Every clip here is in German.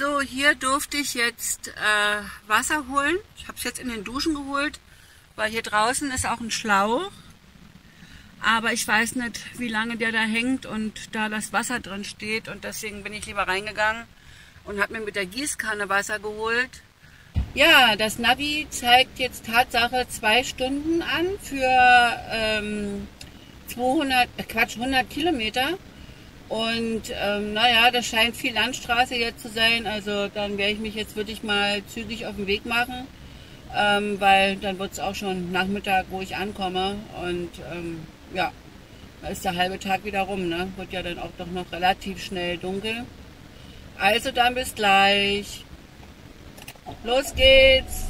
So, hier durfte ich jetzt äh, Wasser holen. Ich habe es jetzt in den Duschen geholt, weil hier draußen ist auch ein Schlauch. Aber ich weiß nicht, wie lange der da hängt und da das Wasser drin steht. Und deswegen bin ich lieber reingegangen und habe mir mit der Gießkanne Wasser geholt. Ja, das Navi zeigt jetzt Tatsache zwei Stunden an für ähm, 200, äh Quatsch, 100 Kilometer. Und ähm, naja, das scheint viel Landstraße jetzt zu sein. Also dann werde ich mich jetzt wirklich mal zügig auf den Weg machen, ähm, weil dann wird es auch schon Nachmittag, wo ich ankomme. Und ähm, ja, da ist der halbe Tag wieder rum. Ne? Wird ja dann auch doch noch relativ schnell dunkel. Also dann bis gleich. Los geht's.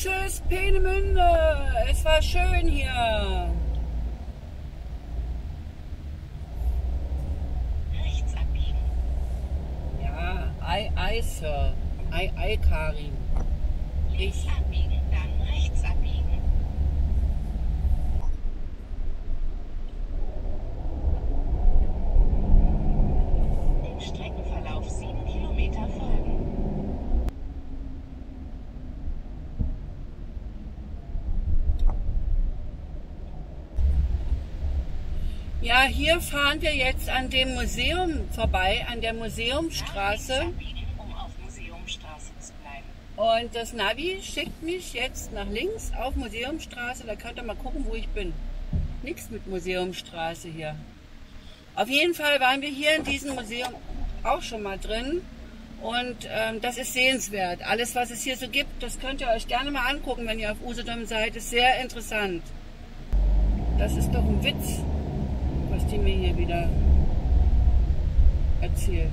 Tschüss, Peenemünde. Es war schön hier. Rechts abbiegen. Ja, Ei, Ei, Sir. Ei, Ei, Karin. Links Ich. abbiegen, dann rechts abbiegen. Dem Streckenverlauf 7 Kilometer folgen. Ja, hier fahren wir jetzt an dem Museum vorbei, an der Museumstraße. um auf Museumstraße zu bleiben. Und das Navi schickt mich jetzt nach links auf Museumstraße. Da könnt ihr mal gucken, wo ich bin. Nichts mit Museumstraße hier. Auf jeden Fall waren wir hier in diesem Museum auch schon mal drin. Und ähm, das ist sehenswert. Alles, was es hier so gibt, das könnt ihr euch gerne mal angucken, wenn ihr auf Usedom seid. Ist sehr interessant. Das ist doch ein Witz, was die mir hier wieder erzählt.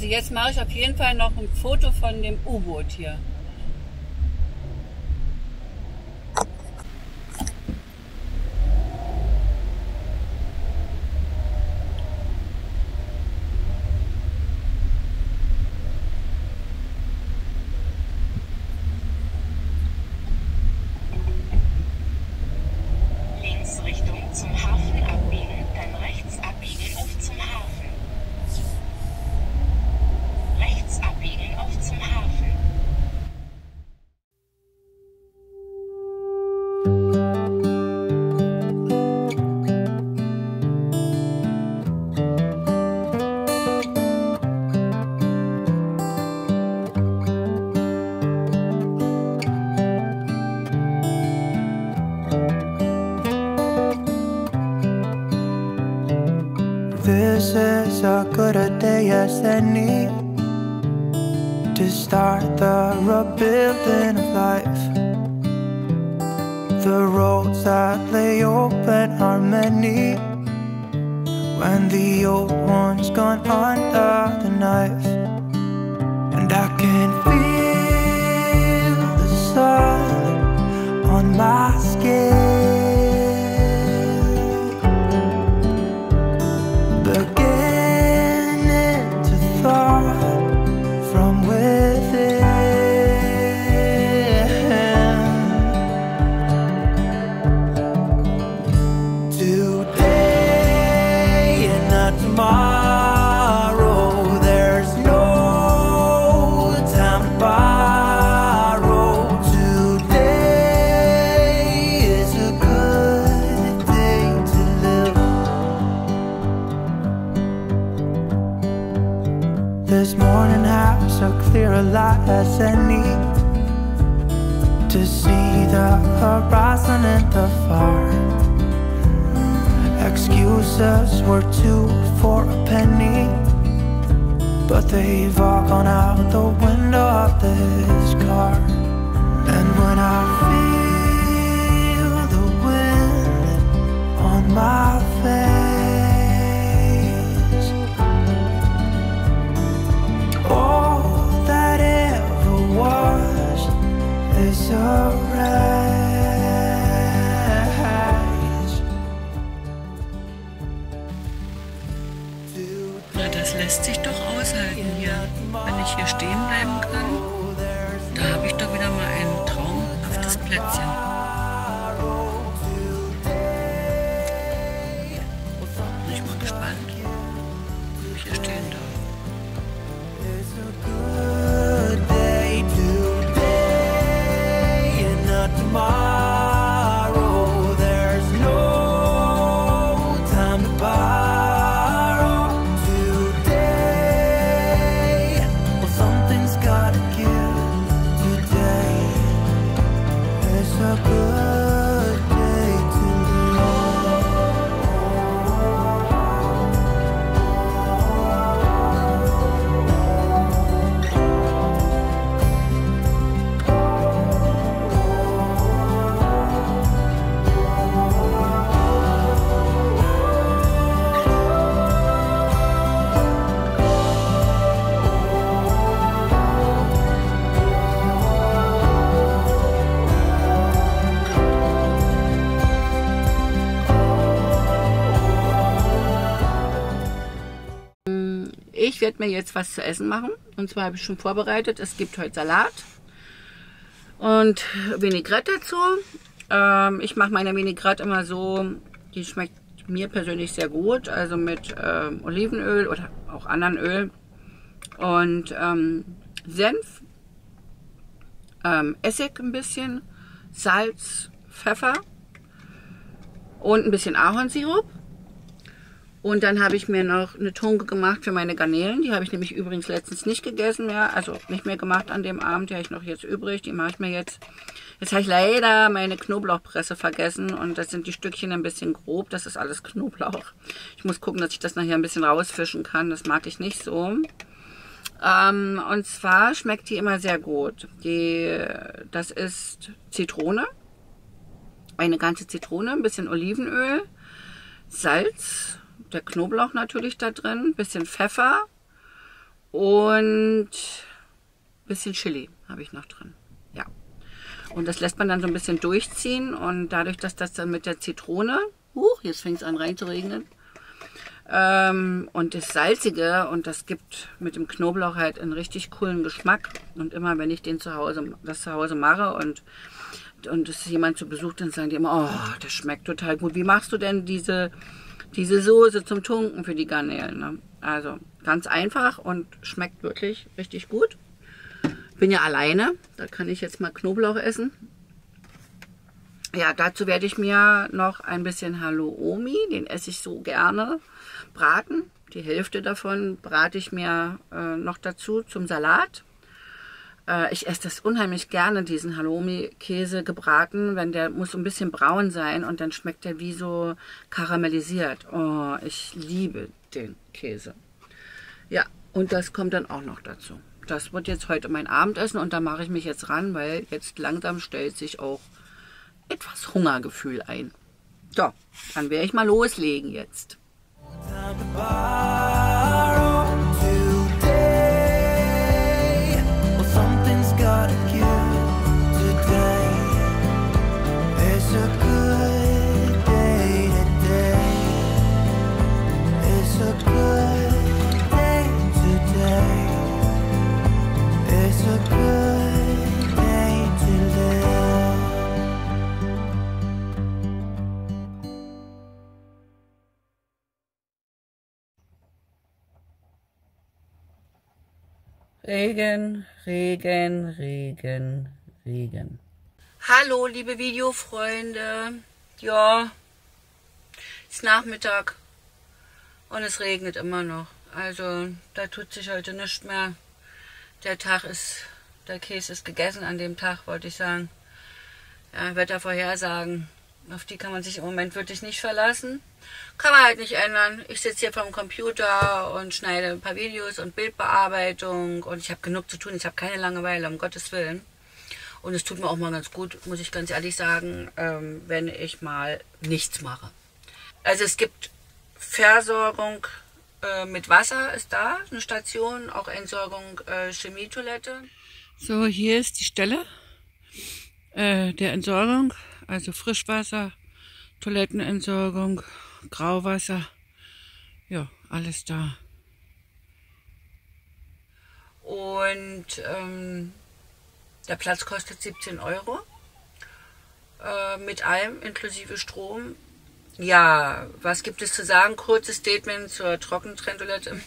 Also jetzt mache ich auf jeden Fall noch ein Foto von dem U-Boot hier. A day as any to start the rebuilding of life. The roads that lay open are many when the old one's gone under the knife. the one hier stehen bleiben Ich werde mir jetzt was zu essen machen. Und zwar habe ich schon vorbereitet. Es gibt heute Salat und Vinaigrette dazu. Ähm, ich mache meine Vinaigrette immer so, die schmeckt mir persönlich sehr gut. Also mit ähm, Olivenöl oder auch anderen Öl und ähm, Senf, ähm, Essig ein bisschen, Salz, Pfeffer und ein bisschen Ahornsirup. Und dann habe ich mir noch eine Tunke gemacht für meine Garnelen. Die habe ich nämlich übrigens letztens nicht gegessen mehr. Also nicht mehr gemacht an dem Abend. Die habe ich noch jetzt übrig. Die mache ich mir jetzt. Jetzt habe ich leider meine Knoblauchpresse vergessen. Und das sind die Stückchen ein bisschen grob. Das ist alles Knoblauch. Ich muss gucken, dass ich das nachher ein bisschen rausfischen kann. Das mag ich nicht so. Ähm, und zwar schmeckt die immer sehr gut. Die, das ist Zitrone. Eine ganze Zitrone, ein bisschen Olivenöl, Salz, der Knoblauch natürlich da drin, bisschen Pfeffer und bisschen Chili habe ich noch drin. Ja. Und das lässt man dann so ein bisschen durchziehen und dadurch, dass das dann mit der Zitrone, huch, jetzt fängt es an rein zu regnen, ähm, und das Salzige und das gibt mit dem Knoblauch halt einen richtig coolen Geschmack. Und immer wenn ich den zu Hause, das zu Hause mache und und es ist jemand zu Besuch, dann sagen die immer, oh, das schmeckt total gut. Wie machst du denn diese, diese Soße zum Tunken für die Garnelen? Ne? Also ganz einfach und schmeckt wirklich richtig gut. Bin ja alleine, da kann ich jetzt mal Knoblauch essen. Ja, dazu werde ich mir noch ein bisschen Halloumi, den esse ich so gerne, braten. Die Hälfte davon brate ich mir äh, noch dazu zum Salat. Äh, ich esse das unheimlich gerne, diesen Halloumi-Käse gebraten, wenn der muss so ein bisschen braun sein und dann schmeckt der wie so karamellisiert. Oh, ich liebe den Käse. Ja, und das kommt dann auch noch dazu. Das wird jetzt heute mein Abendessen und da mache ich mich jetzt ran, weil jetzt langsam stellt sich auch etwas Hungergefühl ein. So, dann werde ich mal loslegen jetzt. Time Regen, Regen, Regen, Regen. Hallo, liebe Videofreunde. Ja, ist Nachmittag und es regnet immer noch. Also, da tut sich heute nichts mehr. Der Tag ist, der Käse ist gegessen an dem Tag, wollte ich sagen. Ja, Wettervorhersagen Auf die kann man sich im Moment wirklich nicht verlassen. Kann man halt nicht ändern. Ich sitze hier vom Computer und schneide ein paar Videos und Bildbearbeitung und ich habe genug zu tun. Ich habe keine Langeweile, um Gottes Willen. Und es tut mir auch mal ganz gut, muss ich ganz ehrlich sagen, ähm, wenn ich mal nichts mache. Also es gibt Versorgung äh, mit Wasser, ist da, eine Station, auch Entsorgung äh, Chemietoilette. So, hier ist die Stelle äh, der Entsorgung, also Frischwasser, Toilettenentsorgung, Grauwasser, ja, alles da. Und ähm, der Platz kostet 17 Euro. Äh, mit allem, inklusive Strom. Ja, was gibt es zu sagen? Kurzes Statement zur Trockentrenntoilette.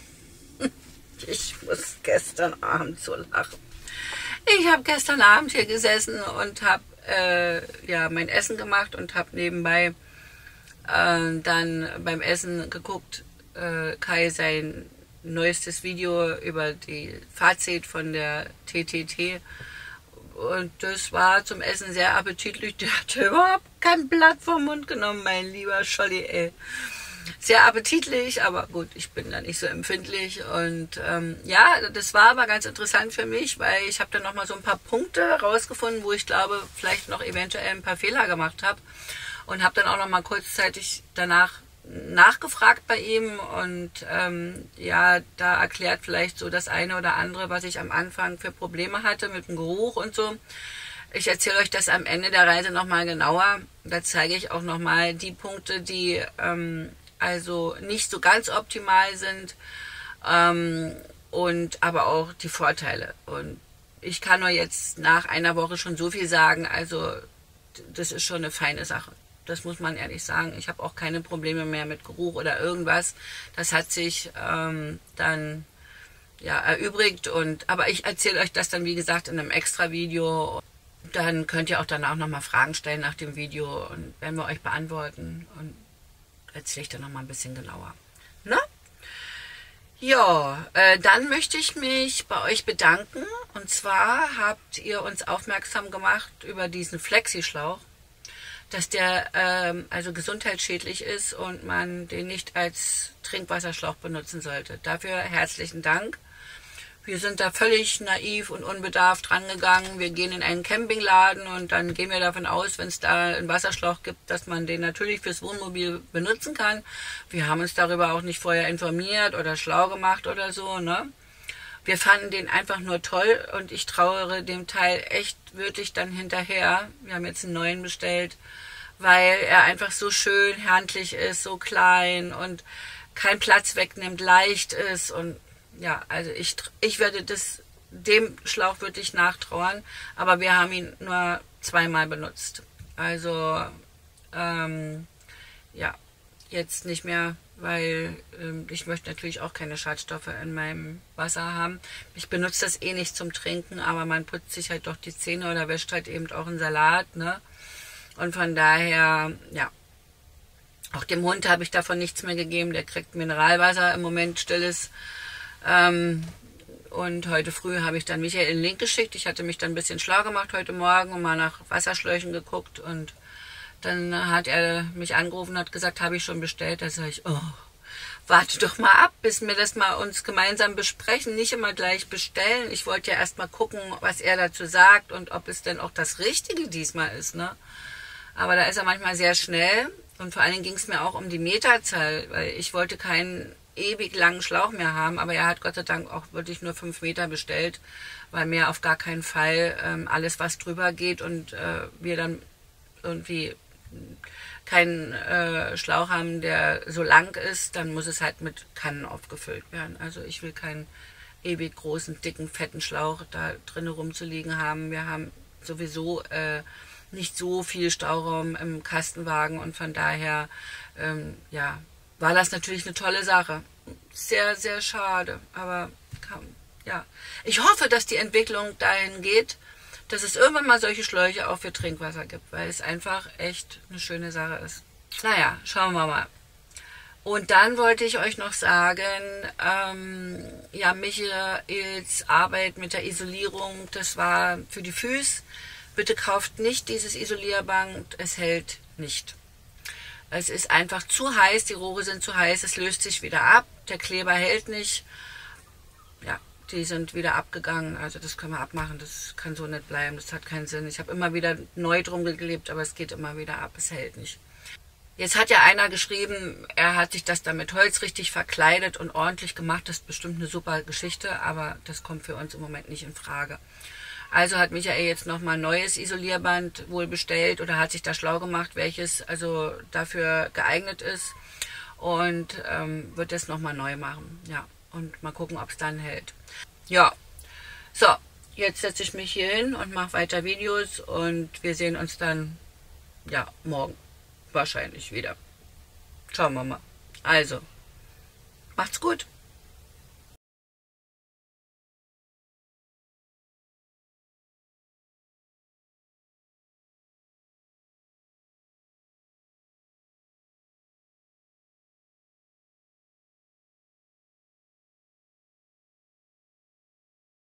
ich muss gestern Abend so lachen. Ich habe gestern Abend hier gesessen und habe äh, ja mein Essen gemacht und habe nebenbei äh, dann beim Essen geguckt, äh, Kai sein neuestes Video über die Fazit von der TTT und das war zum Essen sehr appetitlich. Der hatte überhaupt kein Blatt vom Mund genommen, mein lieber Scholli, ey sehr appetitlich, aber gut, ich bin da nicht so empfindlich. Und ähm, ja, das war aber ganz interessant für mich, weil ich habe dann nochmal so ein paar Punkte rausgefunden, wo ich glaube, vielleicht noch eventuell ein paar Fehler gemacht habe. Und habe dann auch nochmal kurzzeitig danach nachgefragt bei ihm und ähm, ja, da erklärt vielleicht so das eine oder andere, was ich am Anfang für Probleme hatte mit dem Geruch und so. Ich erzähle euch das am Ende der Reise nochmal genauer. Da zeige ich auch nochmal die Punkte, die ähm, also nicht so ganz optimal sind ähm, und aber auch die Vorteile. Und ich kann nur jetzt nach einer Woche schon so viel sagen, also das ist schon eine feine Sache. Das muss man ehrlich sagen. Ich habe auch keine Probleme mehr mit Geruch oder irgendwas. Das hat sich ähm, dann ja erübrigt und aber ich erzähle euch das dann wie gesagt in einem extra Video. Dann könnt ihr auch danach nochmal Fragen stellen nach dem Video und werden wir euch beantworten. Und erzähle ich dann noch mal ein bisschen genauer. Ne? Ja, äh, dann möchte ich mich bei euch bedanken. Und zwar habt ihr uns aufmerksam gemacht über diesen Flexischlauch, dass der ähm, also gesundheitsschädlich ist und man den nicht als Trinkwasserschlauch benutzen sollte. Dafür herzlichen Dank. Wir sind da völlig naiv und unbedarft rangegangen. Wir gehen in einen Campingladen und dann gehen wir davon aus, wenn es da einen Wasserschlauch gibt, dass man den natürlich fürs Wohnmobil benutzen kann. Wir haben uns darüber auch nicht vorher informiert oder schlau gemacht oder so, ne? Wir fanden den einfach nur toll und ich trauere dem Teil echt wirklich dann hinterher. Wir haben jetzt einen neuen bestellt, weil er einfach so schön handlich ist, so klein und keinen Platz wegnimmt, leicht ist und ja, also ich, ich werde das, dem Schlauch würde ich nachtrauern, aber wir haben ihn nur zweimal benutzt. Also, ähm, ja, jetzt nicht mehr, weil ähm, ich möchte natürlich auch keine Schadstoffe in meinem Wasser haben. Ich benutze das eh nicht zum Trinken, aber man putzt sich halt doch die Zähne oder wäscht halt eben auch einen Salat, ne? Und von daher, ja, auch dem Hund habe ich davon nichts mehr gegeben. Der kriegt Mineralwasser im Moment stilles ähm, und heute früh habe ich dann Michael einen Link geschickt. Ich hatte mich dann ein bisschen schlau gemacht heute Morgen und mal nach Wasserschläuchen geguckt. Und dann hat er mich angerufen und hat gesagt, habe ich schon bestellt. Da sage ich, oh, warte doch mal ab, bis wir das mal uns gemeinsam besprechen. Nicht immer gleich bestellen. Ich wollte ja erst mal gucken, was er dazu sagt und ob es denn auch das Richtige diesmal ist. Ne? Aber da ist er manchmal sehr schnell. Und vor allen Dingen ging es mir auch um die Meterzahl, weil ich wollte keinen ewig langen Schlauch mehr haben, aber er hat Gott sei Dank auch wirklich nur fünf Meter bestellt, weil mehr auf gar keinen Fall ähm, alles, was drüber geht und äh, wir dann irgendwie keinen äh, Schlauch haben, der so lang ist, dann muss es halt mit Kannen aufgefüllt werden. Also ich will keinen ewig großen, dicken, fetten Schlauch da drinnen rumzuliegen haben. Wir haben sowieso äh, nicht so viel Stauraum im Kastenwagen und von daher, ähm, ja, war das natürlich eine tolle Sache. Sehr, sehr schade. Aber ja, ich hoffe, dass die Entwicklung dahin geht, dass es irgendwann mal solche Schläuche auch für Trinkwasser gibt, weil es einfach echt eine schöne Sache ist. Naja, schauen wir mal. Und dann wollte ich euch noch sagen, ähm, ja, Michaels Arbeit mit der Isolierung, das war für die Füße. Bitte kauft nicht dieses Isolierband, es hält nicht. Es ist einfach zu heiß, die Rohre sind zu heiß, es löst sich wieder ab, der Kleber hält nicht. Ja, die sind wieder abgegangen, also das können wir abmachen, das kann so nicht bleiben, das hat keinen Sinn. Ich habe immer wieder neu drum geklebt, aber es geht immer wieder ab, es hält nicht. Jetzt hat ja einer geschrieben, er hat sich das da mit Holz richtig verkleidet und ordentlich gemacht. Das ist bestimmt eine super Geschichte, aber das kommt für uns im Moment nicht in Frage. Also hat Michael jetzt nochmal neues Isolierband wohl bestellt oder hat sich da schlau gemacht, welches also dafür geeignet ist und ähm, wird das nochmal neu machen. Ja, und mal gucken, ob es dann hält. Ja, so, jetzt setze ich mich hier hin und mache weiter Videos und wir sehen uns dann, ja, morgen wahrscheinlich wieder. Schauen wir mal. Also, macht's gut.